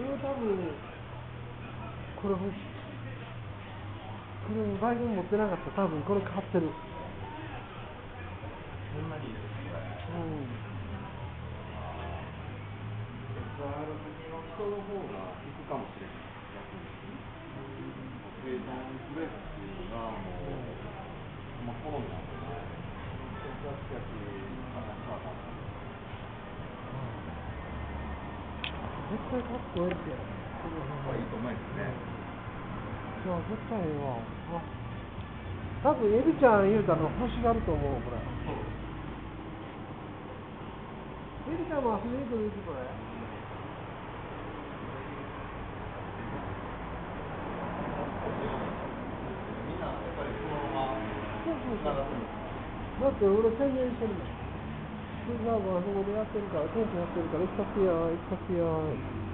れ多分、これ欲しい。これバイク持ってなかった。多分これ買ってる。そん。なにいいですこれ。うん。SR 好きの人の方が行くかもしれない。逆に。生産ブレーキっていうのがもう、まあ好みなん。でね。絶対かっこええって。あいいと思いますね。そう、絶対ええわ。あ多分エビちゃん言うたの欲しがると思う、これ。エビちゃんも遊びに来るこれ。みんなやっぱりそのままそうそうそう。だって俺宣言してるもん。スーパーボンあそこでやってるから、テントやってるから行かせてよ、行かせてよ。